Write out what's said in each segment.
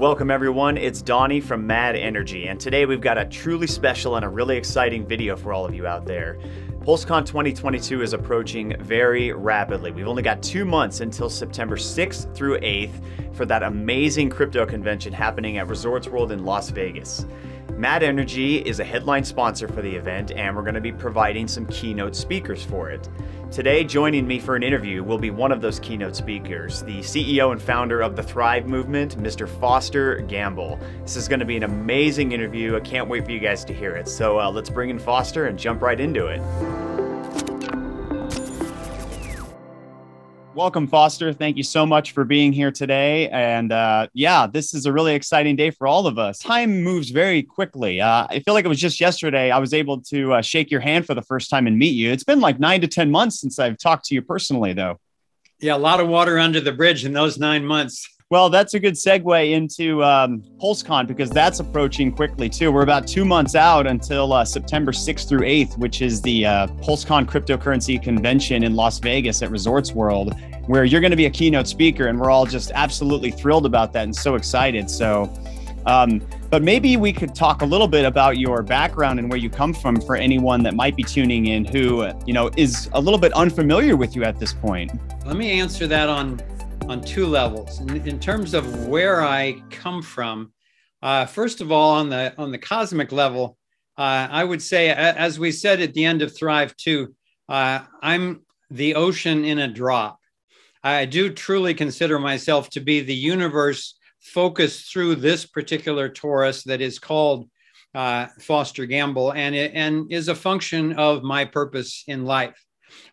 Welcome, everyone. It's Donnie from Mad Energy, and today we've got a truly special and a really exciting video for all of you out there. PulseCon 2022 is approaching very rapidly. We've only got two months until September 6th through 8th for that amazing crypto convention happening at Resorts World in Las Vegas. Mad Energy is a headline sponsor for the event, and we're going to be providing some keynote speakers for it. Today, joining me for an interview will be one of those keynote speakers, the CEO and founder of the Thrive Movement, Mr. Foster Gamble. This is going to be an amazing interview. I can't wait for you guys to hear it. So uh, let's bring in Foster and jump right into it. Welcome, Foster. Thank you so much for being here today. And uh, yeah, this is a really exciting day for all of us. Time moves very quickly. Uh, I feel like it was just yesterday I was able to uh, shake your hand for the first time and meet you. It's been like nine to 10 months since I've talked to you personally, though. Yeah, a lot of water under the bridge in those nine months. Well, that's a good segue into um, PulseCon because that's approaching quickly too. We're about two months out until uh, September 6th through 8th, which is the uh, PulseCon cryptocurrency convention in Las Vegas at Resorts World, where you're going to be a keynote speaker. And we're all just absolutely thrilled about that and so excited. So, um, but maybe we could talk a little bit about your background and where you come from for anyone that might be tuning in who, you know, is a little bit unfamiliar with you at this point. Let me answer that on on two levels. In, in terms of where I come from, uh, first of all, on the on the cosmic level, uh, I would say, as we said at the end of Thrive Two, uh, I'm the ocean in a drop. I do truly consider myself to be the universe focused through this particular torus that is called uh, Foster Gamble, and it, and is a function of my purpose in life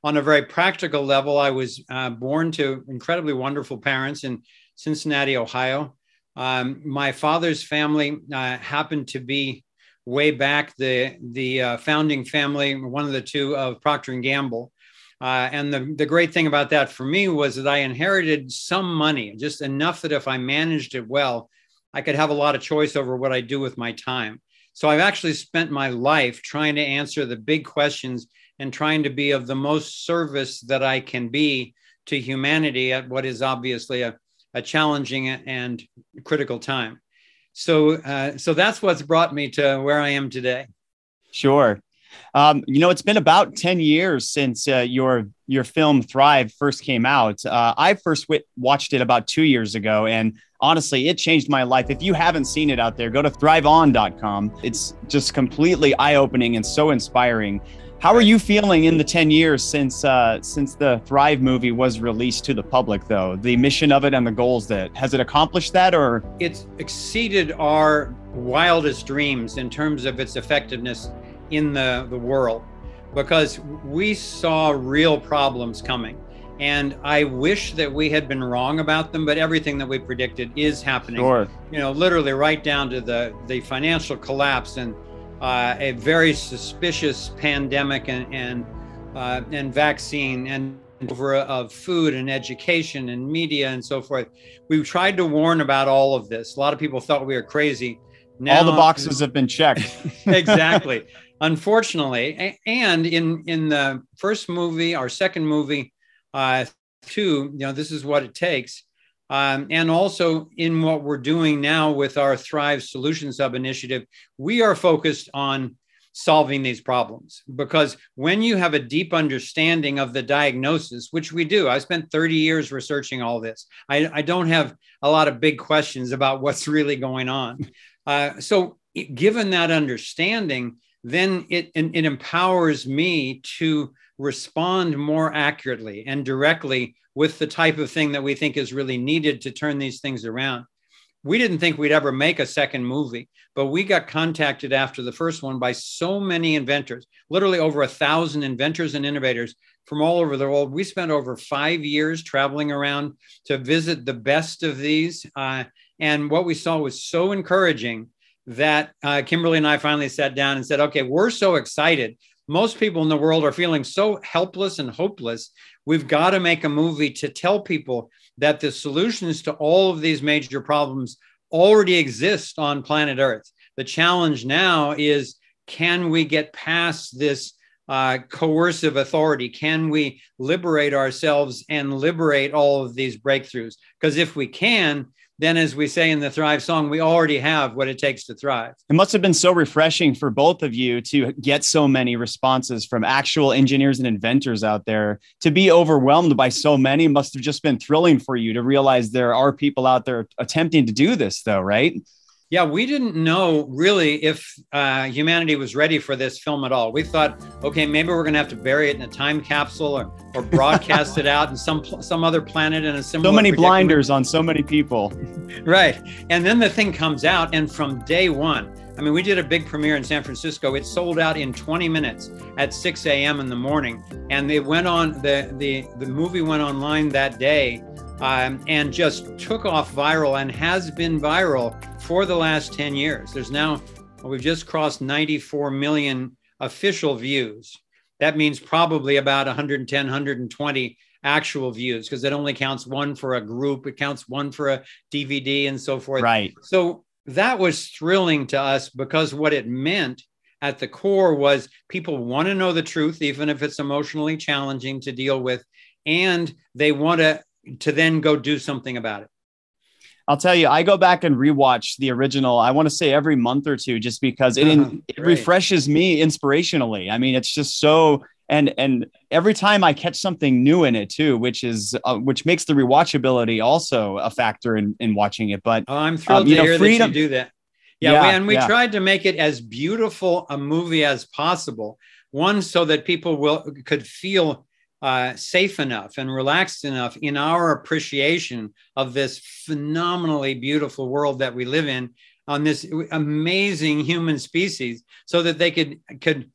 on a very practical level, I was uh, born to incredibly wonderful parents in Cincinnati, Ohio. Um, my father's family uh, happened to be way back the the uh, founding family, one of the two of Procter and Gamble. Uh, and the, the great thing about that for me was that I inherited some money, just enough that if I managed it well, I could have a lot of choice over what I do with my time. So I've actually spent my life trying to answer the big questions and trying to be of the most service that I can be to humanity at what is obviously a, a challenging and critical time. So, uh, so that's what's brought me to where I am today. Sure. Um, you know, it's been about 10 years since uh, your your film Thrive first came out. Uh, I first watched it about two years ago, and honestly, it changed my life. If you haven't seen it out there, go to thriveon.com. It's just completely eye opening and so inspiring. How are you feeling in the 10 years since uh, since the Thrive movie was released to the public though? The mission of it and the goals that has it accomplished that or it's exceeded our wildest dreams in terms of its effectiveness in the, the world because we saw real problems coming. And I wish that we had been wrong about them, but everything that we predicted is happening. Sure. You know, literally right down to the the financial collapse and uh, a very suspicious pandemic and and, uh, and vaccine and over of food and education and media and so forth. We tried to warn about all of this. A lot of people thought we were crazy. Now, all the boxes have been checked. exactly. Unfortunately, and in in the first movie, our second movie, uh, two, you know, this is what it takes. Um, and also in what we're doing now with our Thrive Solutions Hub initiative, we are focused on solving these problems because when you have a deep understanding of the diagnosis, which we do, I spent 30 years researching all this. I, I don't have a lot of big questions about what's really going on. Uh, so, given that understanding, then it, it empowers me to respond more accurately and directly with the type of thing that we think is really needed to turn these things around. We didn't think we'd ever make a second movie, but we got contacted after the first one by so many inventors, literally over a thousand inventors and innovators from all over the world. We spent over five years traveling around to visit the best of these. Uh, and what we saw was so encouraging that uh, Kimberly and I finally sat down and said, okay, we're so excited most people in the world are feeling so helpless and hopeless. We've got to make a movie to tell people that the solutions to all of these major problems already exist on planet Earth. The challenge now is can we get past this uh, coercive authority? Can we liberate ourselves and liberate all of these breakthroughs? Because if we can, then as we say in the Thrive song, we already have what it takes to thrive. It must have been so refreshing for both of you to get so many responses from actual engineers and inventors out there. To be overwhelmed by so many must have just been thrilling for you to realize there are people out there attempting to do this, though, right? Yeah, we didn't know really if uh, humanity was ready for this film at all. We thought, okay, maybe we're going to have to bury it in a time capsule or, or broadcast it out in some some other planet in a similar. So many blinders on so many people. right, and then the thing comes out, and from day one, I mean, we did a big premiere in San Francisco. It sold out in 20 minutes at 6 a.m. in the morning, and they went on. the the The movie went online that day um, and just took off viral and has been viral for the last 10 years. There's now, we've just crossed 94 million official views. That means probably about 110, 120 actual views because it only counts one for a group, it counts one for a DVD and so forth. Right. So that was thrilling to us because what it meant at the core was people want to know the truth, even if it's emotionally challenging to deal with, and they want to to then go do something about it? I'll tell you, I go back and rewatch the original. I want to say every month or two, just because it, uh-huh, it refreshes me inspirationally. I mean, it's just so and and every time I catch something new in it too, which is uh, which makes the rewatchability also a factor in in watching it. But oh, I'm thrilled um, to know, hear freedom, that you do that. Yeah, yeah we, and we yeah. tried to make it as beautiful a movie as possible. One, so that people will could feel uh, safe enough and relaxed enough in our appreciation of this phenomenally beautiful world that we live in on this amazing human species so that they could could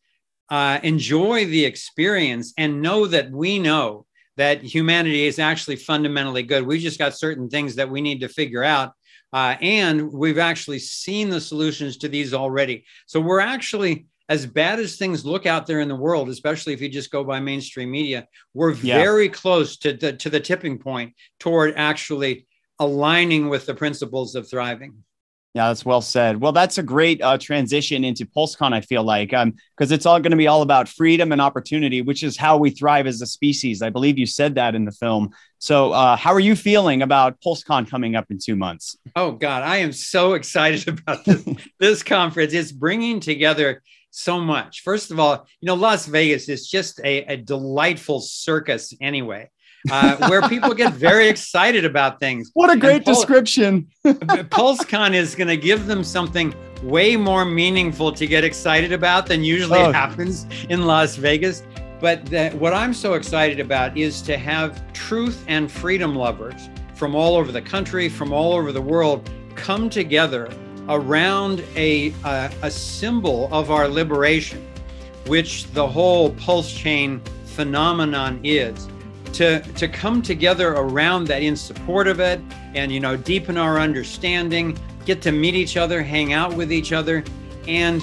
uh, enjoy the experience and know that we know that humanity is actually fundamentally good. We just got certain things that we need to figure out uh, and we've actually seen the solutions to these already. So we're actually as bad as things look out there in the world, especially if you just go by mainstream media, we're yeah. very close to the, to the tipping point toward actually aligning with the principles of thriving. Yeah, that's well said. Well, that's a great uh, transition into PulseCon. I feel like because um, it's all going to be all about freedom and opportunity, which is how we thrive as a species. I believe you said that in the film. So, uh, how are you feeling about PulseCon coming up in two months? Oh God, I am so excited about this, this conference. It's bringing together so much. First of all, you know, Las Vegas is just a, a delightful circus anyway. Uh, where people get very excited about things. What a great Pul- description. PulseCon is going to give them something way more meaningful to get excited about than usually oh. happens in Las Vegas. But the, what I'm so excited about is to have truth and freedom lovers from all over the country, from all over the world come together around a, a, a symbol of our liberation, which the whole pulse chain phenomenon is to to come together around that in support of it and you know deepen our understanding get to meet each other hang out with each other. And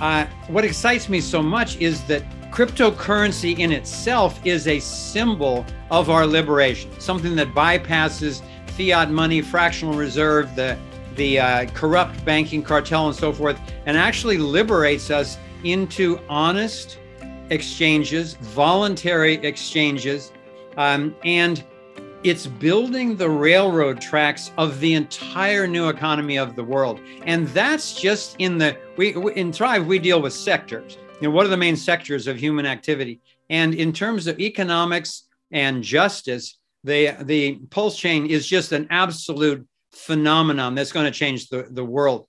uh, what excites me so much is that cryptocurrency in itself is a symbol of our liberation something that bypasses fiat money fractional reserve the the uh, corrupt banking cartel and so forth, and actually liberates us into honest exchanges, voluntary exchanges, um, and it's building the railroad tracks of the entire new economy of the world. And that's just in the we in Thrive we deal with sectors. You know, what are the main sectors of human activity? And in terms of economics and justice, the the pulse chain is just an absolute phenomenon that's going to change the, the world.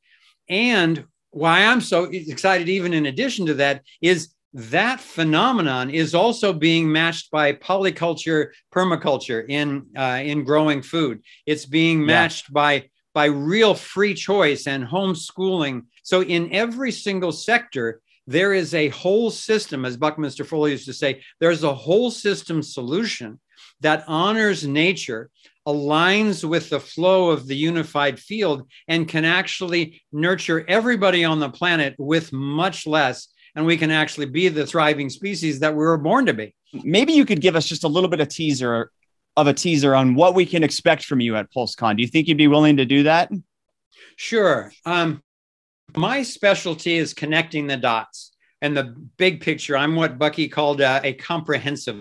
And why I'm so excited, even in addition to that, is that phenomenon is also being matched by polyculture, permaculture in uh, in growing food. It's being matched yeah. by by real free choice and homeschooling. So in every single sector, there is a whole system, as Buckminster Fuller used to say, there's a whole system solution that honors nature aligns with the flow of the unified field and can actually nurture everybody on the planet with much less. And we can actually be the thriving species that we were born to be. Maybe you could give us just a little bit of teaser of a teaser on what we can expect from you at PulseCon. Do you think you'd be willing to do that? Sure. Um, my specialty is connecting the dots and the big picture. I'm what Bucky called uh, a comprehensive.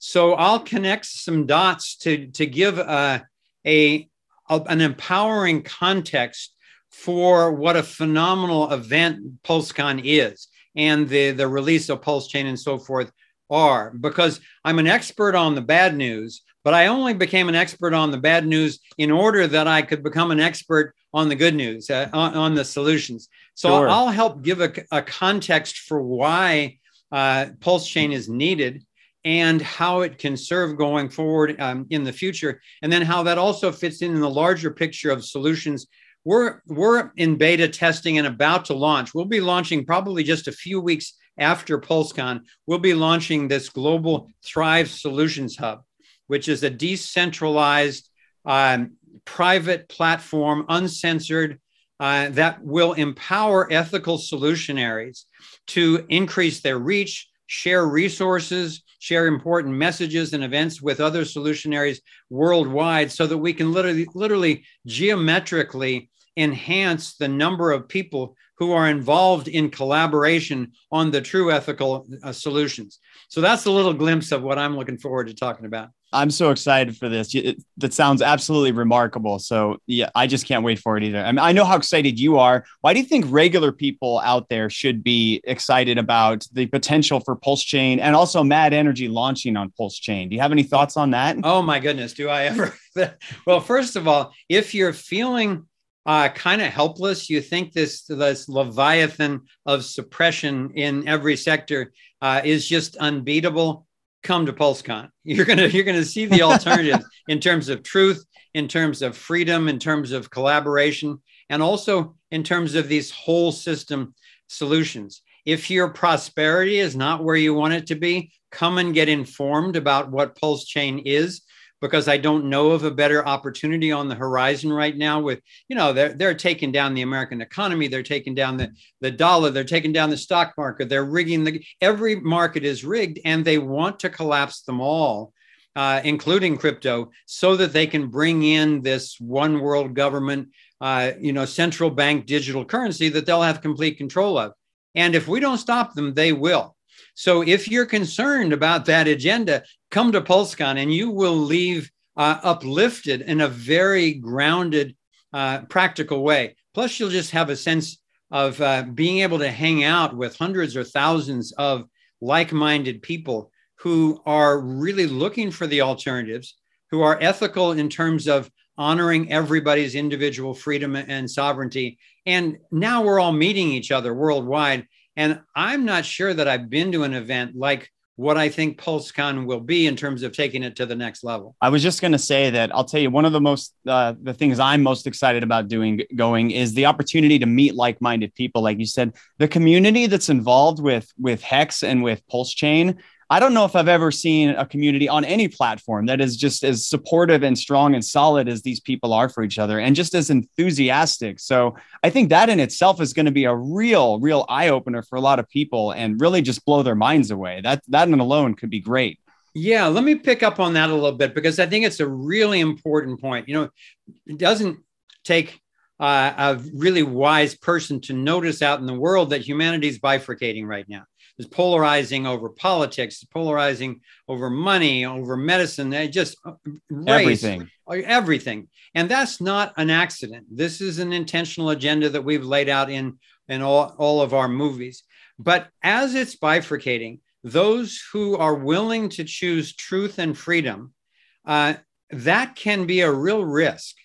So I'll connect some dots to to give uh, a, a an empowering context for what a phenomenal event PulseCon is and the the release of Pulse Chain and so forth are because I'm an expert on the bad news, but I only became an expert on the bad news in order that I could become an expert on the good news, uh, on, on, the solutions. So sure. I'll help give a, a context for why uh, Pulse Chain is needed and how it can serve going forward um, in the future, and then how that also fits in, in the larger picture of solutions. We're, we're in beta testing and about to launch. We'll be launching probably just a few weeks after PulseCon. We'll be launching this global Thrive Solutions Hub, which is a decentralized um, private platform, uncensored, uh, that will empower ethical solutionaries to increase their reach, share resources, share important messages and events with other solutionaries worldwide so that we can literally, literally geometrically enhance the number of people who are involved in collaboration on the true ethical uh, solutions. So that's a little glimpse of what I'm looking forward to talking about. I'm so excited for this. It, that sounds absolutely remarkable. So yeah, I just can't wait for it either. I mean, I know how excited you are. Why do you think regular people out there should be excited about the potential for Pulse Chain and also Mad Energy launching on Pulse Chain? Do you have any thoughts on that? Oh my goodness, do I ever? well, first of all, if you're feeling uh, kind of helpless, you think this this leviathan of suppression in every sector uh, is just unbeatable come to PulseCon. You're gonna you're gonna see the alternatives in terms of truth, in terms of freedom, in terms of collaboration, and also in terms of these whole system solutions. If your prosperity is not where you want it to be, come and get informed about what Pulse Chain is because I don't know of a better opportunity on the horizon right now with, you know, they're, they're taking down the American economy. They're taking down the, the dollar. They're taking down the stock market. They're rigging the, every market is rigged and they want to collapse them all, uh, including crypto, so that they can bring in this one world government, uh, you know, central bank digital currency that they'll have complete control of. And if we don't stop them, they will. So if you're concerned about that agenda, come to PulseCon and you will leave uh, uplifted in a very grounded, uh, practical way. Plus, you'll just have a sense of uh, being able to hang out with hundreds or thousands of like minded people who are really looking for the alternatives, who are ethical in terms of honoring everybody's individual freedom and sovereignty. And now we're all meeting each other worldwide. And I'm not sure that I've been to an event like what I think PulseCon will be in terms of taking it to the next level. I was just going to say that I'll tell you one of the most uh, the things I'm most excited about doing going is the opportunity to meet like-minded people. Like you said, the community that's involved with with Hex and with Pulse Chain I don't know if I've ever seen a community on any platform that is just as supportive and strong and solid as these people are for each other and just as enthusiastic. So I think that in itself is going to be a real, real eye opener for a lot of people and really just blow their minds away. That that in alone could be great. Yeah, let me pick up on that a little bit because I think it's a really important point. You know, it doesn't take uh, a really wise person to notice out in the world that humanity is bifurcating right now is polarizing over politics, polarizing over money, over medicine, they just uh, race, everything, everything. And that's not an accident. This is an intentional agenda that we've laid out in, in all, all of our movies. But as it's bifurcating, those who are willing to choose truth and freedom, uh, that can be a real risk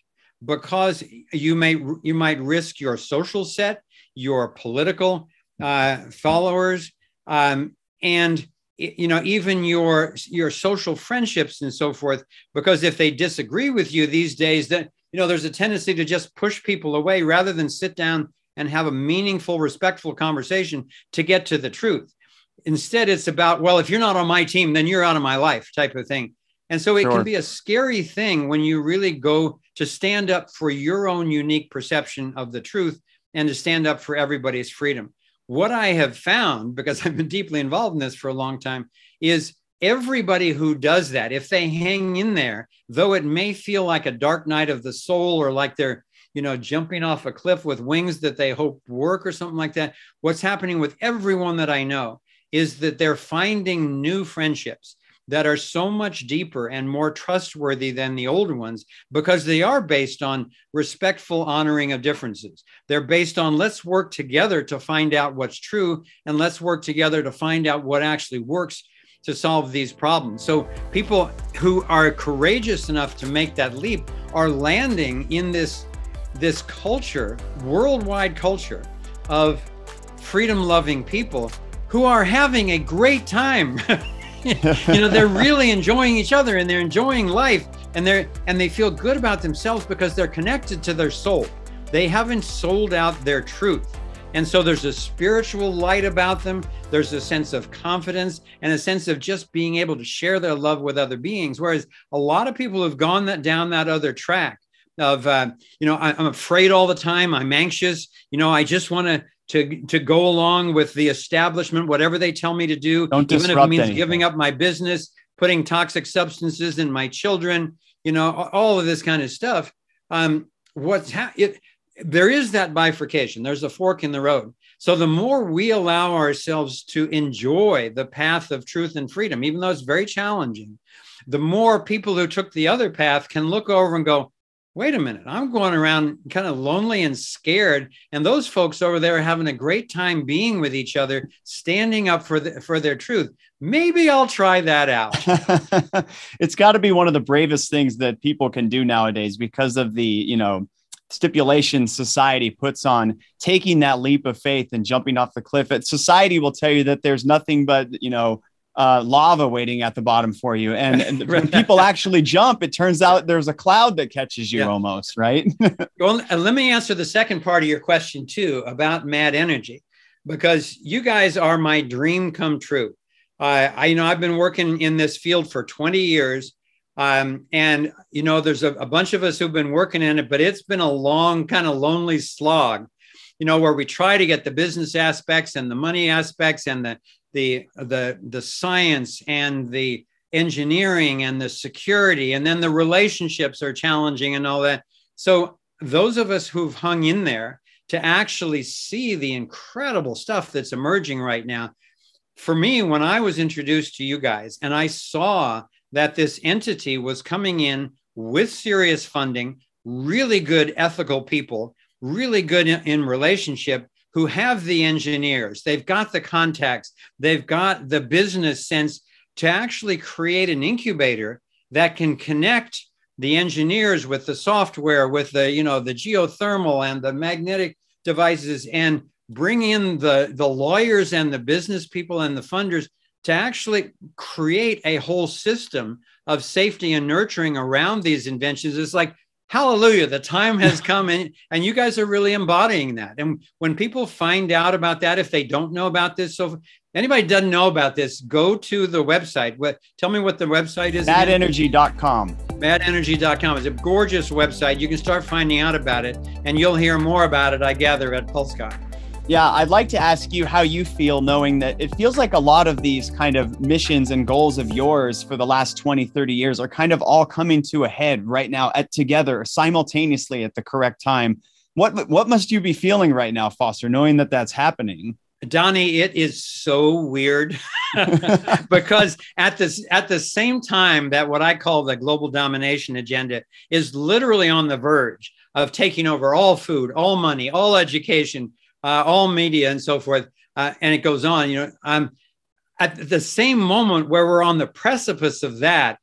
because you may you might risk your social set, your political uh, followers, um, and you know even your your social friendships and so forth because if they disagree with you these days that you know there's a tendency to just push people away rather than sit down and have a meaningful respectful conversation to get to the truth. Instead it's about well if you're not on my team then you're out of my life type of thing. And so it sure. can be a scary thing when you really go to stand up for your own unique perception of the truth and to stand up for everybody's freedom what I have found, because I've been deeply involved in this for a long time, is everybody who does that, if they hang in there, though it may feel like a dark night of the soul or like they're you know, jumping off a cliff with wings that they hope work or something like that. What's happening with everyone that I know is that they're finding new friendships that are so much deeper and more trustworthy than the older ones because they are based on respectful honoring of differences. They're based on let's work together to find out what's true and let's work together to find out what actually works to solve these problems. So people who are courageous enough to make that leap are landing in this this culture, worldwide culture of freedom loving people who are having a great time you know they're really enjoying each other and they're enjoying life and they're and they feel good about themselves because they're connected to their soul. They haven't sold out their truth. And so there's a spiritual light about them. There's a sense of confidence and a sense of just being able to share their love with other beings. Whereas a lot of people have gone that down that other track of uh, you know I, i'm afraid all the time. I'm anxious. You know i just want to to to go along with the establishment, whatever they tell me to do, Don't even if it means anything. giving up my business, putting toxic substances in my children, you know, all of this kind of stuff. Um, what's ha- it? There is that bifurcation. There's a fork in the road. So the more we allow ourselves to enjoy the path of truth and freedom, even though it's very challenging, the more people who took the other path can look over and go, wait a minute, I'm going around kind of lonely and scared. And those folks over there are having a great time being with each other, standing up for, the, for their truth. Maybe I'll try that out. it's got to be one of the bravest things that people can do nowadays because of the, you know, stipulation society puts on taking that leap of faith and jumping off the cliff. Society will tell you that there's nothing but, you know, uh, lava waiting at the bottom for you. And, when people actually jump, it turns out there's a cloud that catches you yeah. almost, right? well, let me answer the second part of your question too about mad energy, because you guys are my dream come true. Uh, I, you know, I've been working in this field for 20 years. Um, and, you know, there's a, a bunch of us who've been working in it, but it's been a long, kind of lonely slog you know, where we try to get the business aspects and the money aspects and the the the the science and the engineering and the security and then the relationships are challenging and all that. So those of us who've hung in there to actually see the incredible stuff that's emerging right now for me when i was introduced to you guys and i saw that this entity was coming in with serious funding really good ethical people really good in, in relationship who have the engineers, they've got the contacts, they've got the business sense to actually create an incubator that can connect the engineers with the software, with the, you know, the geothermal and the magnetic devices and bring in the, the lawyers and the business people and the funders to actually create a whole system of safety and nurturing around these inventions. It's like hallelujah the time has come and, and you guys are really embodying that. And when people find out about that if they don't know about this so anybody doesn't know about this go to the website. What tell me what the website is madenergy.com madenergy.com is a gorgeous website. You can start finding out about it and you'll hear more about it i gather at pulsecon yeah, I'd like to ask you how you feel knowing that it feels like a lot of these kind of missions and goals of yours for the last 20, 30 years are kind of all coming to a head right now at together simultaneously at the correct time. What what must you be feeling right now, Foster, knowing that that's happening? Donnie, it is so weird because at this at the same time that what I call the global domination agenda is literally on the verge of taking over all food, all money, all education, uh, all media and so forth. Uh, and it goes on, you know, um, at the same moment where we're on the precipice of that,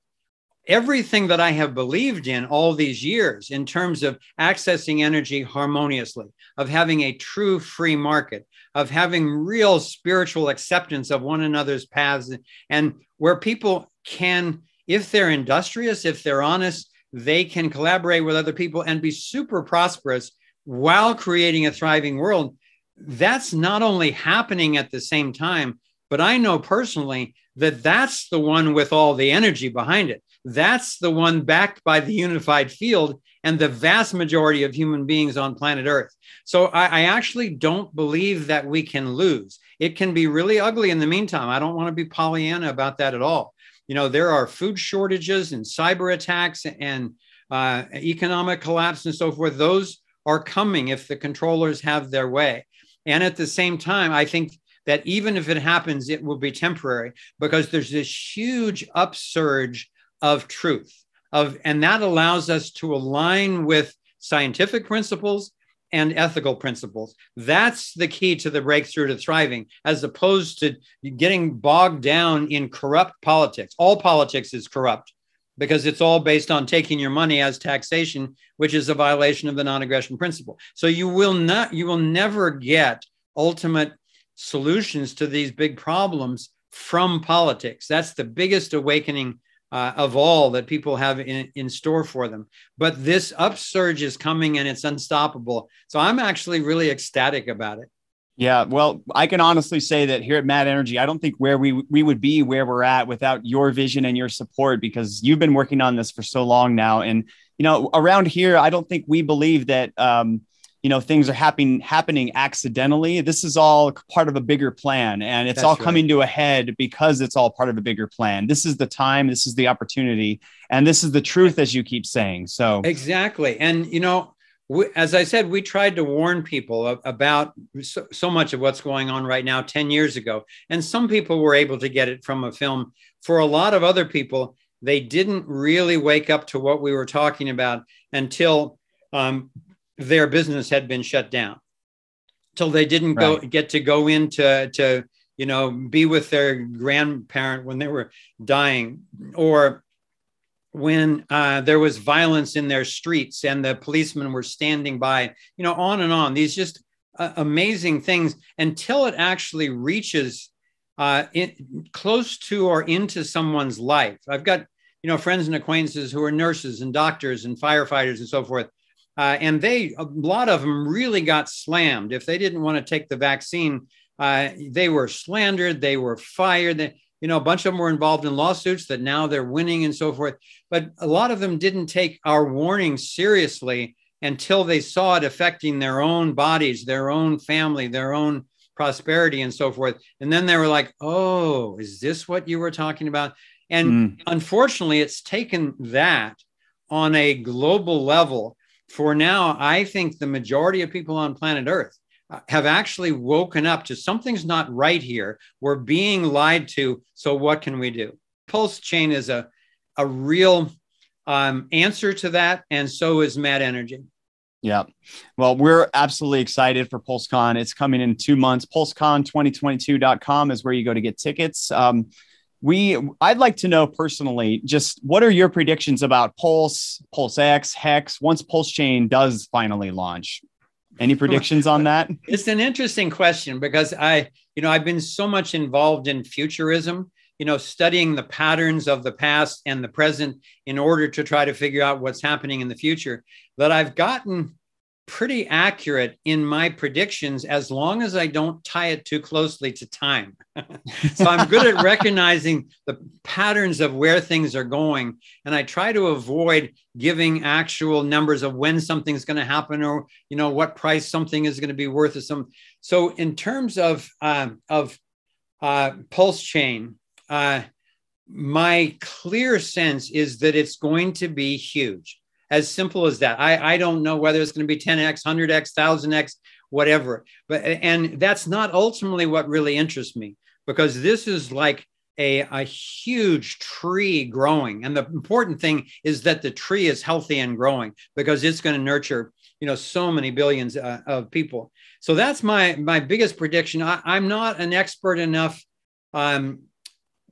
everything that I have believed in all these years in terms of accessing energy harmoniously, of having a true free market, of having real spiritual acceptance of one another's paths, and where people can, if they're industrious, if they're honest, they can collaborate with other people and be super prosperous while creating a thriving world that's not only happening at the same time, but I know personally that that's the one with all the energy behind it. That's the one backed by the unified field and the vast majority of human beings on planet Earth. So I, I, actually don't believe that we can lose. It can be really ugly in the meantime. I don't want to be Pollyanna about that at all. You know, there are food shortages and cyber attacks and uh, economic collapse and so forth. Those are coming if the controllers have their way. And at the same time, I think that even if it happens, it will be temporary because there's this huge upsurge of truth of, and that allows us to align with scientific principles and ethical principles. That's the key to the breakthrough to thriving, as opposed to getting bogged down in corrupt politics. All politics is corrupt because it's all based on taking your money as taxation, which is a violation of the non-aggression principle. So you will not, you will never get ultimate solutions to these big problems from politics. That's the biggest awakening uh, of all that people have in, in store for them. But this upsurge is coming and it's unstoppable. So I'm actually really ecstatic about it. Yeah, well, I can honestly say that here at Mad Energy, I don't think where we we would be where we're at without your vision and your support because you've been working on this for so long now. And you know, around here, I don't think we believe that um, you know things are happening happening accidentally. This is all part of a bigger plan and it's That's all coming to a head because it's all part of a bigger plan. This is the time this is the opportunity and this is the truth as you keep saying. So exactly. And you know we, as i said we tried to warn people about so, so much of what's going on right now 10 years ago. And some people were able to get it from a film. For a lot of other people they didn't really wake up to what we were talking about until um, their business had been shut down. Till they didn't right. go get to go into to you know be with their grandparent when they were dying. Or when uh, there was violence in their streets and the policemen were standing by you know on and on these just uh, amazing things until it actually reaches uh, in, close to or into someone's life i've got you know friends and acquaintances who are nurses and doctors and firefighters and so forth uh, and they, a lot of them really got slammed. If they didn't want to take the vaccine, uh, they were slandered, they were fired. They, you know, a bunch of them were involved in lawsuits that now they're winning and so forth. But a lot of them didn't take our warning seriously until they saw it affecting their own bodies, their own family, their own prosperity, and so forth. And then they were like, oh, is this what you were talking about? And mm. unfortunately, it's taken that on a global level for now, I think the majority of people on planet Earth have actually woken up to something's not right here. We're being lied to. So, what can we do? Pulse chain is a, a real um, answer to that. And so is Mad Energy. Yeah. Well, we're absolutely excited for PulseCon. It's coming in two months. PulseCon2022.com is where you go to get tickets. Um, we i'd like to know personally just what are your predictions about pulse pulse x hex once pulse chain does finally launch any predictions on that? It's an interesting question because i you know i've been so much involved in futurism you know studying the patterns of the past and the present in order to try to figure out what's happening in the future that i've gotten pretty accurate in my predictions as long as I don't tie it too closely to time. so I'm good at recognizing the patterns of where things are going. And I try to avoid giving actual numbers of when something's going to happen or, you know, what price something is going to be worth or some. So in terms of, uh, of uh, pulse chain, uh, my clear sense is that it's going to be huge as simple as that. I, I don't know whether it's going to be 10x, 100x, 1000x, whatever. But and that's not ultimately what really interests me because this is like a, a huge tree growing. And the important thing is that the tree is healthy and growing because it's going to nurture, you know, so many billions uh, of people. So that's my my biggest prediction. I, I'm not an expert enough um,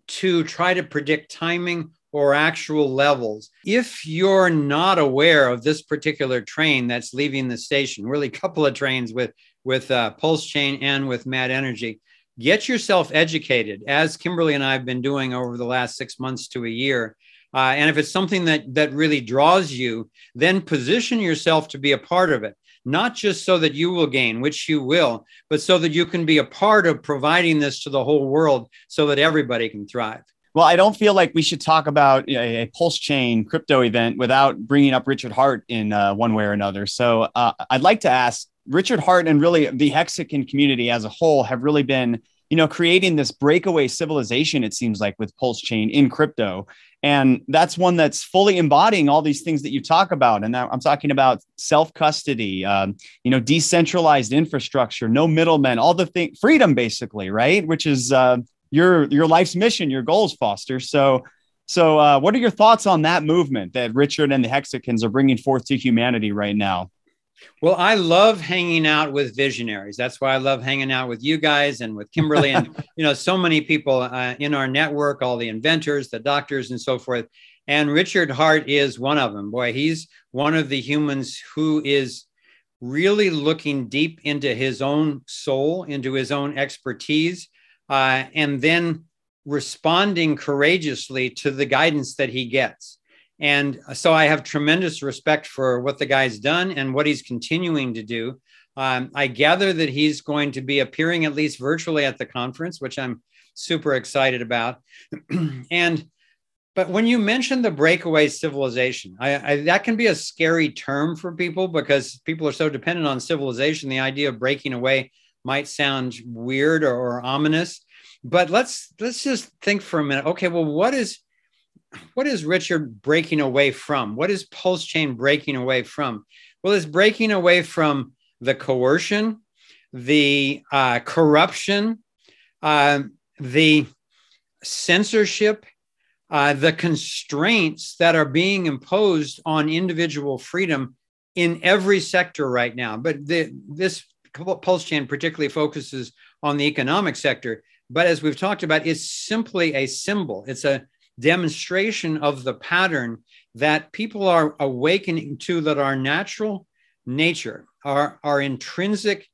to try to predict timing or actual levels. If you're not aware of this particular train that's leaving the station, really a couple of trains with with uh, Pulse Chain and with Mad Energy, get yourself educated, as Kimberly and I have been doing over the last six months to a year. Uh, and if it's something that that really draws you, then position yourself to be a part of it. Not just so that you will gain, which you will, but so that you can be a part of providing this to the whole world so that everybody can thrive. Well, I don't feel like we should talk about a, a pulse chain crypto event without bringing up Richard Heart in uh, one way or another. So uh, I'd like to ask Richard Heart and really the Hexican community as a whole have really been, you know, creating this breakaway civilization. It seems like with pulse chain in crypto, And that's one that's fully embodying all these things that you talk about. And I'm talking about self custody, um, you know, decentralized infrastructure, no middlemen, all the thing, freedom, basically, right? Which is uh, your your life's mission, your goals, Foster. So, so uh, what are your thoughts on that movement that Richard and the Hexicans are bringing forth to humanity right now? Well, I love hanging out with visionaries. That's why I love hanging out with you guys and with Kimberly and you know so many people uh, in our network, all the inventors, the doctors, and so forth. And Richard Heart is one of them. Boy, he's one of the humans who is really looking deep into his own soul, into his own expertise, uh, and then responding courageously to the guidance that he gets. And so I have tremendous respect for what the guy's done and what he's continuing to do. Um, I gather that he's going to be appearing at least virtually at the conference, which I'm super excited about. and but when you mention the breakaway civilization, I, I, that can be a scary term for people because people are so dependent on civilization. The idea of breaking away might sound weird or, or ominous. But let's let's just think for a minute. Okay, well, what is what is Richard breaking away from? What is Pulse Chain breaking away from? Well, it's breaking away from the coercion, the uh, corruption, uh, the censorship, uh, the constraints that are being imposed on individual freedom in every sector right now. But the, this Pulse Chain particularly focuses on the economic sector. But as we've talked about, it's simply a symbol. It's a demonstration of the pattern that people are awakening to that our natural nature, our, our intrinsic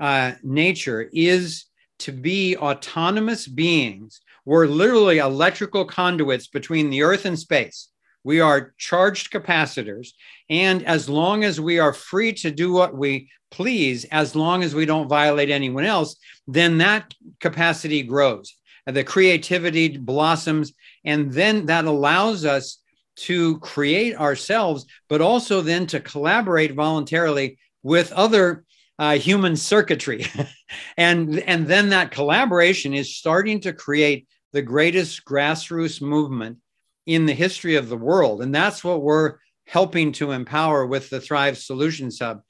uh, nature is to be autonomous beings. We're literally electrical conduits between the earth and space. We are charged capacitors. And as long as we are free to do what we please, as long as we don't violate anyone else, then that capacity grows. The creativity blossoms and then that allows us to create ourselves, but also then to collaborate voluntarily with other uh, human circuitry. and, and then that collaboration is starting to create the greatest grassroots movement in the history of the world. And that's what we're helping to empower with the Thrive Solutions Hub.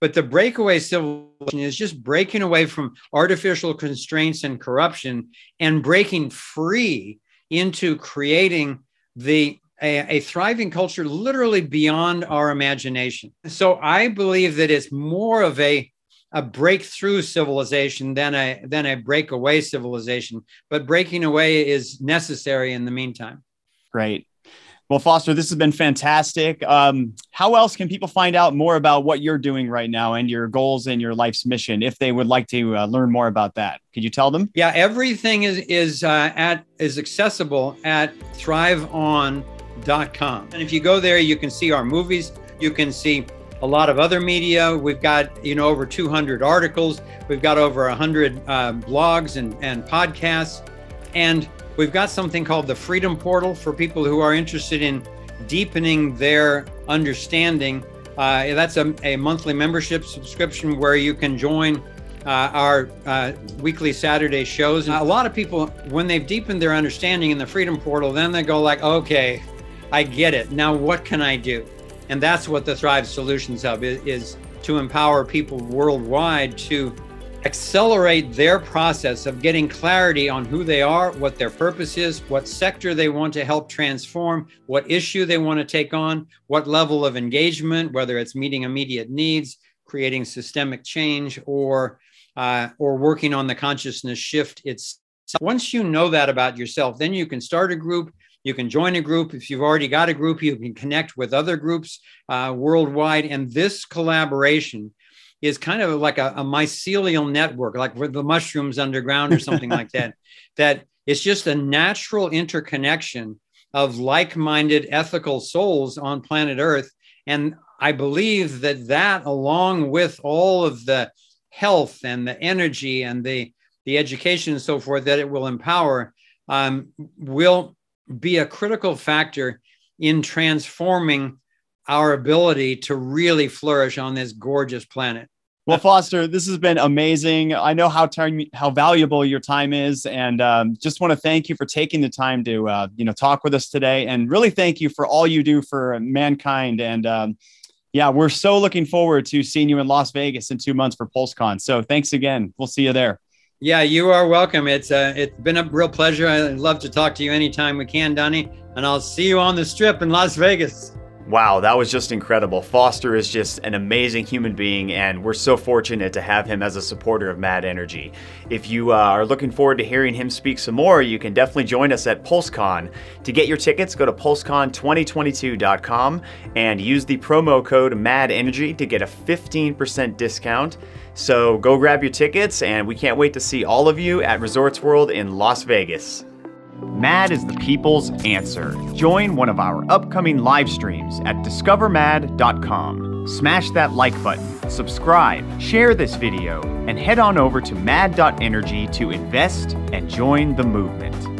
But the breakaway civilization is just breaking away from artificial constraints and corruption and breaking free into creating the a, a, thriving culture literally beyond our imagination. So I believe that it's more of a a breakthrough civilization than a than a breakaway civilization, but breaking away is necessary in the meantime. Great. Well, Foster, this has been fantastic. Um, how else can people find out more about what you're doing right now and your goals and your life's mission if they would like to uh, learn more about that? Could you tell them? Yeah, everything is is uh, at is accessible at thriveon.com. And if you go there, you can see our movies. You can see a lot of other media. We've got you know over 200 articles. We've got over 100 uh, blogs and and podcasts, and We've got something called the Freedom Portal for people who are interested in deepening their understanding. Uh, that's a, a, monthly membership subscription where you can join uh, our uh, weekly Saturday shows. And a lot of people, when they've deepened their understanding in the Freedom Portal, then they go like, okay, I get it. Now what can I do? And that's what the Thrive Solutions Hub is, is to empower people worldwide to accelerate their process of getting clarity on who they are, what their purpose is, what sector they want to help transform, what issue they want to take on, what level of engagement, whether it's meeting immediate needs, creating systemic change, or uh, or working on the consciousness shift. It's once you know that about yourself, then you can start a group. You can join a group. If you've already got a group, you can connect with other groups uh, worldwide. And this collaboration is kind of like a, a mycelial network, like with the mushrooms underground or something like that. That it's just a natural interconnection of like-minded ethical souls on planet Earth, and I believe that that, along with all of the health and the energy and the the education and so forth that it will empower, um, will be a critical factor in transforming our ability to really flourish on this gorgeous planet. Well, Foster, this has been amazing. I know how time, how valuable your time is, and um, just want to thank you for taking the time to uh, you know talk with us today, and really thank you for all you do for mankind. And um, yeah, we're so looking forward to seeing you in Las Vegas in two months for PulseCon. So thanks again. We'll see you there. Yeah, you are welcome. It's uh, it's been a real pleasure. I'd love to talk to you anytime we can, Donnie. And I'll see you on the strip in Las Vegas. Wow, that was just incredible. Foster is just an amazing human being, and we're so fortunate to have him as a supporter of Mad Energy. If you uh, are looking forward to hearing him speak some more, you can definitely join us at PulseCon. To get your tickets, go to pulsecon2022.com and use the promo code Mad Energy to get a 15% discount. So go grab your tickets, and we can't wait to see all of you at Resorts World in Las Vegas. MAD is the people's answer. Join one of our upcoming live streams at discovermad.com. Smash that like button, subscribe, share this video, and head on over to mad.energy to invest and join the movement.